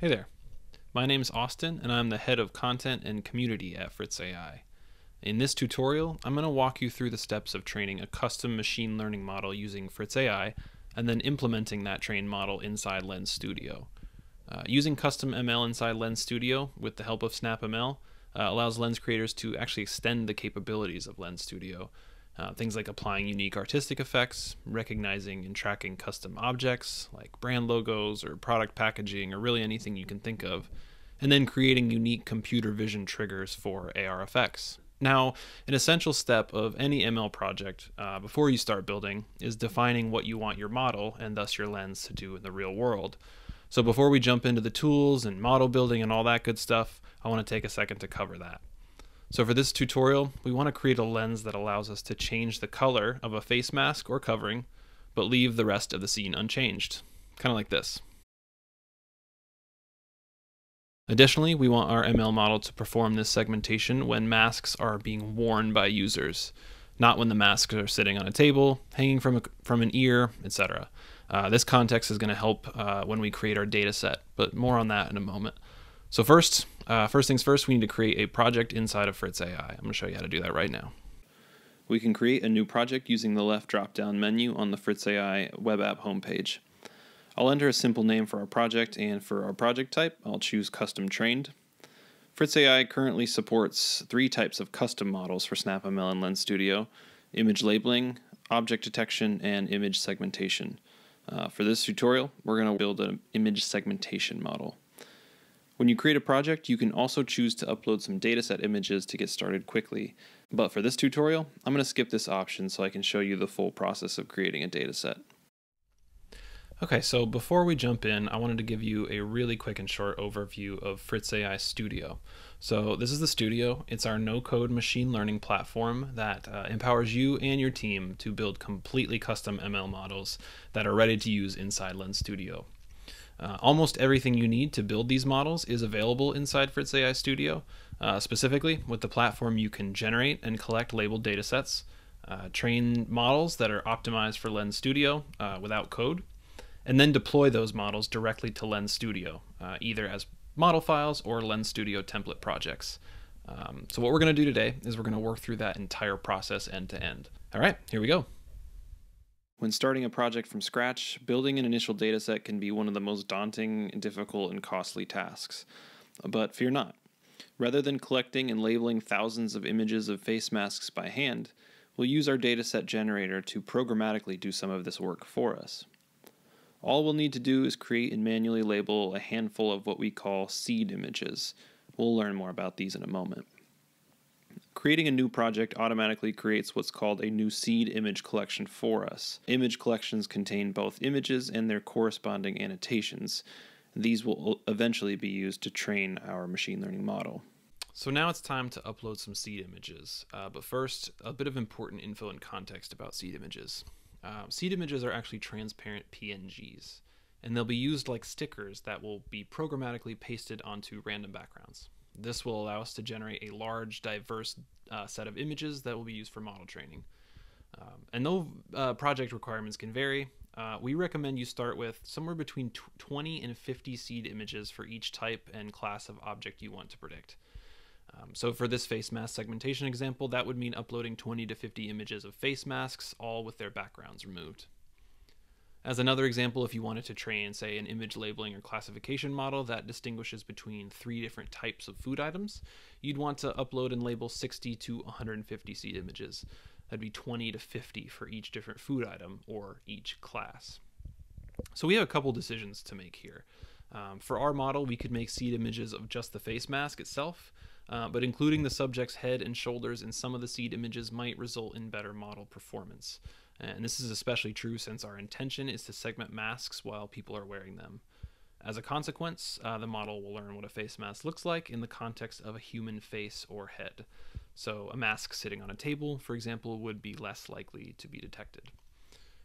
Hey there. My name is Austin, and I'm the head of content and community at Fritz AI. In this tutorial, I'm going to walk you through the steps of training a custom machine learning model using Fritz AI, and then implementing that trained model inside Lens Studio. Uh, using custom ML inside Lens Studio with the help of SnapML uh, allows Lens creators to actually extend the capabilities of Lens Studio. Uh, things like applying unique artistic effects, recognizing and tracking custom objects like brand logos or product packaging or really anything you can think of, and then creating unique computer vision triggers for AR effects. Now, an essential step of any ML project uh, before you start building is defining what you want your model and thus your lens to do in the real world. So before we jump into the tools and model building and all that good stuff, I want to take a second to cover that. So for this tutorial, we want to create a lens that allows us to change the color of a face mask or covering, but leave the rest of the scene unchanged, kind of like this. Additionally, we want our ML model to perform this segmentation when masks are being worn by users, not when the masks are sitting on a table, hanging from, a, from an ear, etc. Uh, this context is going to help uh, when we create our data set, but more on that in a moment. So first, uh, first things first, we need to create a project inside of Fritz AI. I'm going to show you how to do that right now. We can create a new project using the left drop-down menu on the Fritz AI web app homepage. I'll enter a simple name for our project, and for our project type, I'll choose Custom Trained. Fritz AI currently supports three types of custom models for SnapML and Lens Studio, image labeling, object detection, and image segmentation. Uh, for this tutorial, we're going to build an image segmentation model. When you create a project, you can also choose to upload some dataset images to get started quickly. But for this tutorial, I'm going to skip this option so I can show you the full process of creating a dataset. Okay, so before we jump in, I wanted to give you a really quick and short overview of Fritz AI Studio. So this is the studio. It's our no-code machine learning platform that uh, empowers you and your team to build completely custom ML models that are ready to use inside Lens Studio. Uh, almost everything you need to build these models is available inside Fritz AI Studio. Uh, specifically, with the platform, you can generate and collect labeled datasets, uh, train models that are optimized for Lens Studio uh, without code, and then deploy those models directly to Lens Studio, uh, either as model files or Lens Studio template projects. Um, so what we're going to do today is we're going to work through that entire process end to end. All right, here we go. When starting a project from scratch, building an initial dataset can be one of the most daunting, difficult, and costly tasks. But fear not. Rather than collecting and labeling thousands of images of face masks by hand, we'll use our dataset generator to programmatically do some of this work for us. All we'll need to do is create and manually label a handful of what we call seed images. We'll learn more about these in a moment. Creating a new project automatically creates what's called a new seed image collection for us. Image collections contain both images and their corresponding annotations. These will eventually be used to train our machine learning model. So now it's time to upload some seed images. Uh, but first, a bit of important info and context about seed images. Uh, seed images are actually transparent PNGs, and they'll be used like stickers that will be programmatically pasted onto random backgrounds. This will allow us to generate a large, diverse uh, set of images that will be used for model training. Um, and though uh, project requirements can vary, uh, we recommend you start with somewhere between 20 and 50 seed images for each type and class of object you want to predict. Um, so for this face mask segmentation example, that would mean uploading 20 to 50 images of face masks, all with their backgrounds removed. As another example, if you wanted to train, say, an image labeling or classification model that distinguishes between three different types of food items, you'd want to upload and label 60 to 150 seed images. That'd be 20 to 50 for each different food item or each class. So we have a couple decisions to make here. Um, for our model, we could make seed images of just the face mask itself, uh, but including the subject's head and shoulders in some of the seed images might result in better model performance. And this is especially true since our intention is to segment masks while people are wearing them. As a consequence, uh, the model will learn what a face mask looks like in the context of a human face or head. So a mask sitting on a table, for example, would be less likely to be detected.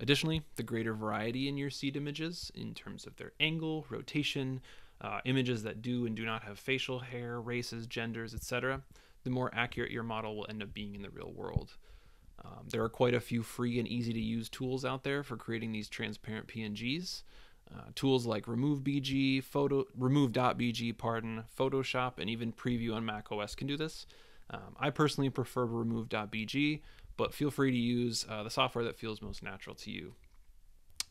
Additionally, the greater variety in your seed images in terms of their angle, rotation, uh, images that do and do not have facial hair, races, genders, etc., the more accurate your model will end up being in the real world. Um, there are quite a few free and easy to use tools out there for creating these transparent PNGs. Uh, tools like RemoveBG, Photo, Remove.bg, pardon, Photoshop, and even Preview on Mac OS can do this. Um, I personally prefer Remove.bg, but feel free to use uh, the software that feels most natural to you.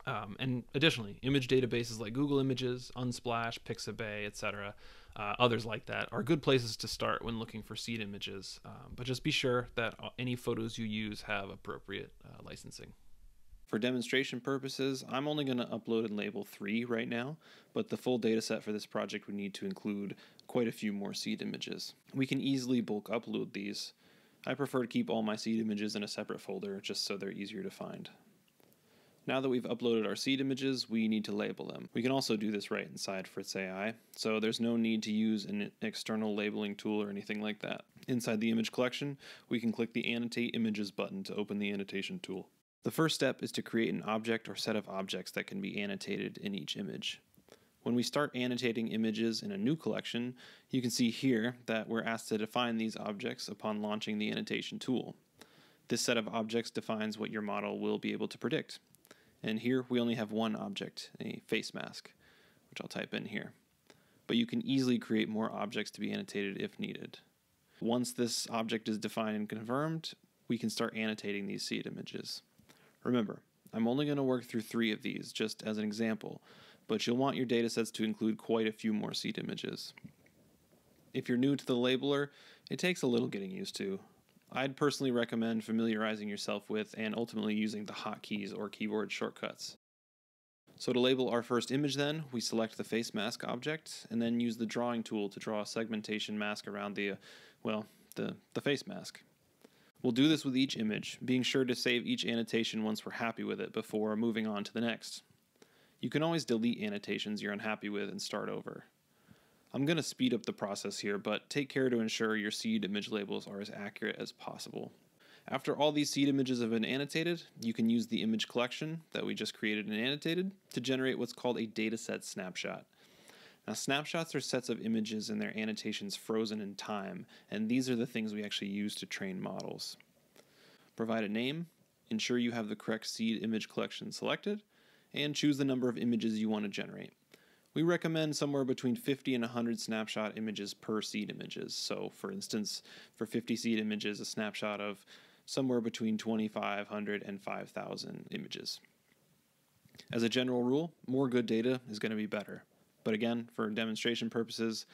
Um, and additionally, image databases like Google Images, Unsplash, Pixabay, etc., uh, others like that, are good places to start when looking for seed images. Um, but just be sure that any photos you use have appropriate uh, licensing. For demonstration purposes, I'm only going to upload and label three right now, but the full dataset for this project would need to include quite a few more seed images. We can easily bulk upload these. I prefer to keep all my seed images in a separate folder just so they're easier to find. Now that we've uploaded our seed images, we need to label them. We can also do this right inside Fritz AI, so there's no need to use an external labeling tool or anything like that. Inside the image collection, we can click the Annotate Images button to open the annotation tool. The first step is to create an object or set of objects that can be annotated in each image. When we start annotating images in a new collection, you can see here that we're asked to define these objects upon launching the annotation tool. This set of objects defines what your model will be able to predict. And here we only have one object, a face mask, which I'll type in here. But you can easily create more objects to be annotated if needed. Once this object is defined and confirmed, we can start annotating these seed images. Remember, I'm only going to work through three of these, just as an example, but you'll want your datasets to include quite a few more seed images. If you're new to the labeler, it takes a little getting used to, I'd personally recommend familiarizing yourself with and ultimately using the hotkeys or keyboard shortcuts. So to label our first image then, we select the face mask object and then use the drawing tool to draw a segmentation mask around the, uh, well, the, the face mask. We'll do this with each image, being sure to save each annotation once we're happy with it before moving on to the next. You can always delete annotations you're unhappy with and start over. I'm going to speed up the process here, but take care to ensure your seed image labels are as accurate as possible. After all these seed images have been annotated, you can use the image collection that we just created and annotated to generate what's called a dataset snapshot. Now, snapshots are sets of images and their annotations frozen in time, and these are the things we actually use to train models. Provide a name, ensure you have the correct seed image collection selected, and choose the number of images you want to generate. We recommend somewhere between 50 and 100 snapshot images per seed images. So, for instance, for 50 seed images, a snapshot of somewhere between 2,500 and 5,000 images. As a general rule, more good data is going to be better. But again, for demonstration purposes,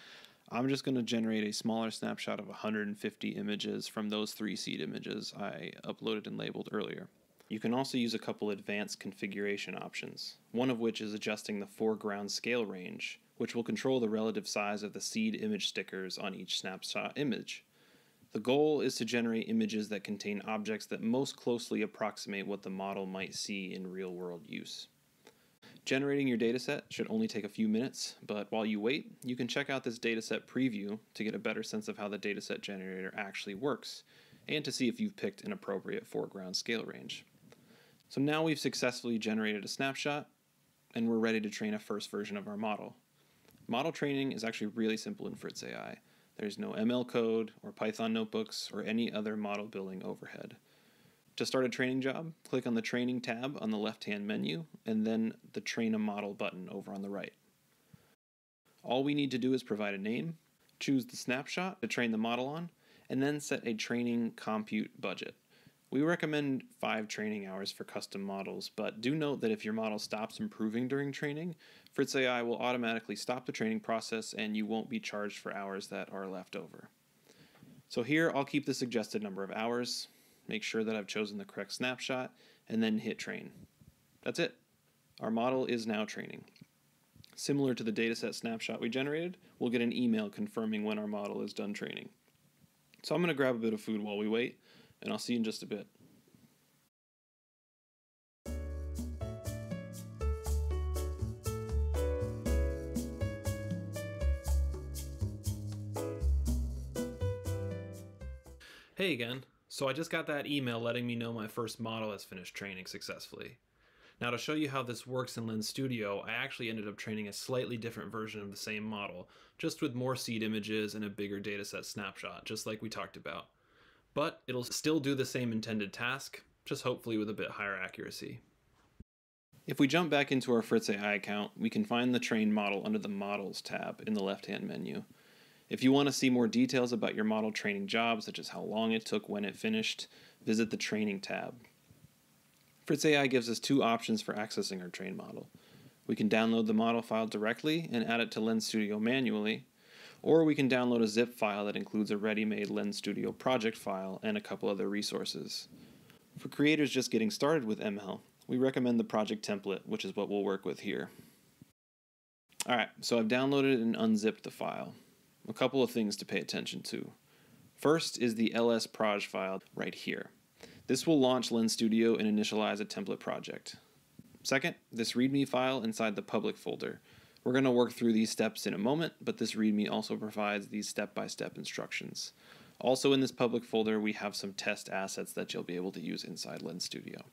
I'm just going to generate a smaller snapshot of 150 images from those three seed images I uploaded and labeled earlier. You can also use a couple advanced configuration options, one of which is adjusting the foreground scale range, which will control the relative size of the seed image stickers on each snapshot image. The goal is to generate images that contain objects that most closely approximate what the model might see in real world use. Generating your dataset should only take a few minutes, but while you wait, you can check out this dataset preview to get a better sense of how the dataset generator actually works, and to see if you've picked an appropriate foreground scale range. So now we've successfully generated a snapshot and we're ready to train a first version of our model. Model training is actually really simple in Fritz AI. There's no ML code or Python notebooks or any other model building overhead. To start a training job, click on the Training tab on the left hand menu and then the Train a Model button over on the right. All we need to do is provide a name, choose the snapshot to train the model on, and then set a training compute budget. We recommend five training hours for custom models, but do note that if your model stops improving during training, Fritz AI will automatically stop the training process and you won't be charged for hours that are left over. So here I'll keep the suggested number of hours, make sure that I've chosen the correct snapshot, and then hit train. That's it. Our model is now training. Similar to the dataset snapshot we generated, we'll get an email confirming when our model is done training. So I'm going to grab a bit of food while we wait, and I'll see you in just a bit. Hey again. So I just got that email letting me know my first model has finished training successfully. Now to show you how this works in Lens Studio, I actually ended up training a slightly different version of the same model, just with more seed images and a bigger dataset snapshot, just like we talked about but it'll still do the same intended task, just hopefully with a bit higher accuracy. If we jump back into our Fritz AI account, we can find the trained model under the Models tab in the left-hand menu. If you want to see more details about your model training job, such as how long it took when it finished, visit the Training tab. Fritz AI gives us two options for accessing our trained model. We can download the model file directly and add it to Lens Studio manually, or we can download a zip file that includes a ready-made Lens Studio project file and a couple other resources. For creators just getting started with ML, we recommend the project template, which is what we'll work with here. Alright, so I've downloaded and unzipped the file. A couple of things to pay attention to. First is the lsproj file right here. This will launch Lens Studio and initialize a template project. Second, this README file inside the public folder. We're going to work through these steps in a moment, but this README also provides these step-by-step -step instructions. Also in this public folder, we have some test assets that you'll be able to use inside Lens Studio.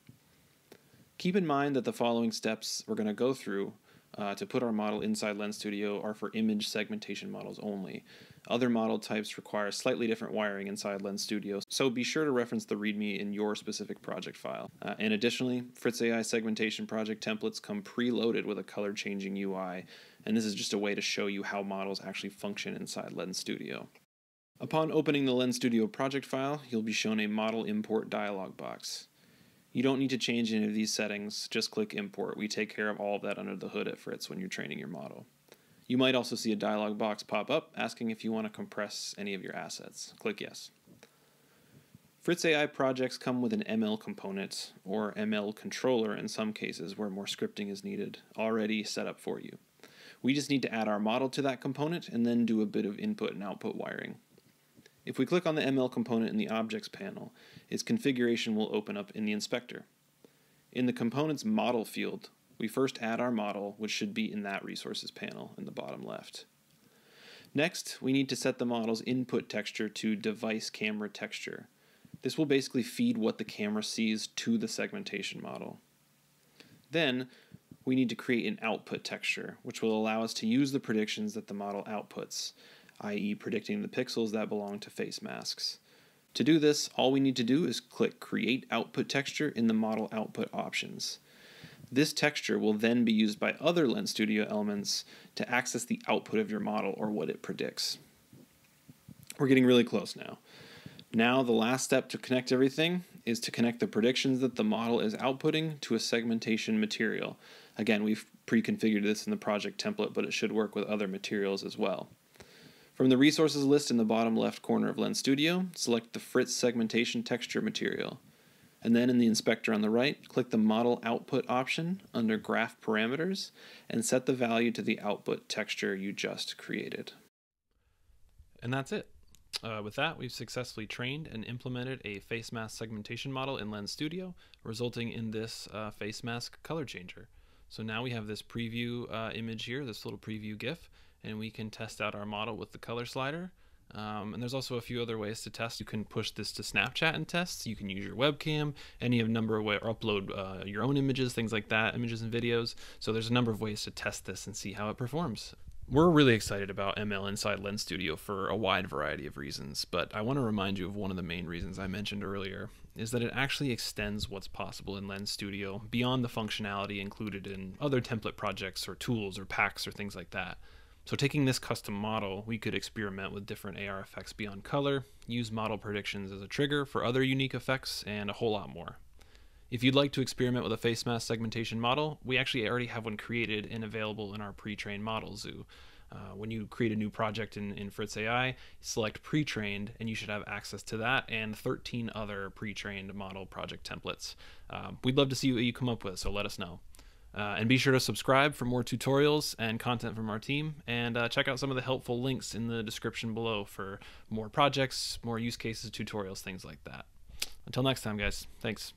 Keep in mind that the following steps we're going to go through uh, to put our model inside Lens Studio are for image segmentation models only. Other model types require slightly different wiring inside Lens Studio, so be sure to reference the README in your specific project file. Uh, and additionally, Fritz AI segmentation project templates come preloaded with a color changing UI, and this is just a way to show you how models actually function inside Lens Studio. Upon opening the Lens Studio project file, you'll be shown a model import dialog box. You don't need to change any of these settings, just click import. We take care of all of that under the hood at Fritz when you're training your model. You might also see a dialog box pop up asking if you want to compress any of your assets. Click yes. Fritz AI projects come with an ML component, or ML controller in some cases where more scripting is needed, already set up for you. We just need to add our model to that component and then do a bit of input and output wiring. If we click on the ML component in the Objects panel, its configuration will open up in the inspector. In the component's model field, we first add our model, which should be in that resources panel in the bottom left. Next, we need to set the model's input texture to device camera texture. This will basically feed what the camera sees to the segmentation model. Then, we need to create an output texture, which will allow us to use the predictions that the model outputs, i.e. predicting the pixels that belong to face masks. To do this, all we need to do is click Create Output Texture in the Model Output options. This texture will then be used by other Lens Studio elements to access the output of your model or what it predicts. We're getting really close now. Now the last step to connect everything is to connect the predictions that the model is outputting to a segmentation material. Again, we've pre-configured this in the project template, but it should work with other materials as well. From the resources list in the bottom left corner of Lens Studio, select the Fritz segmentation texture material. And then in the inspector on the right, click the Model Output option under Graph Parameters and set the value to the output texture you just created. And that's it. Uh, with that, we've successfully trained and implemented a face mask segmentation model in Lens Studio, resulting in this uh, face mask color changer. So now we have this preview uh, image here, this little preview GIF, and we can test out our model with the color slider. Um, and there's also a few other ways to test. You can push this to Snapchat and test. You can use your webcam, any number of ways, or upload uh, your own images, things like that, images and videos. So there's a number of ways to test this and see how it performs. We're really excited about ML inside Lens Studio for a wide variety of reasons, but I want to remind you of one of the main reasons I mentioned earlier, is that it actually extends what's possible in Lens Studio beyond the functionality included in other template projects or tools or packs or things like that. So taking this custom model, we could experiment with different AR effects beyond color, use model predictions as a trigger for other unique effects, and a whole lot more. If you'd like to experiment with a face mask segmentation model, we actually already have one created and available in our pre-trained model zoo. Uh, when you create a new project in, in Fritz AI, select pre-trained, and you should have access to that and 13 other pre-trained model project templates. Uh, we'd love to see what you come up with, so let us know. Uh, and be sure to subscribe for more tutorials and content from our team, and uh, check out some of the helpful links in the description below for more projects, more use cases, tutorials, things like that. Until next time, guys, thanks.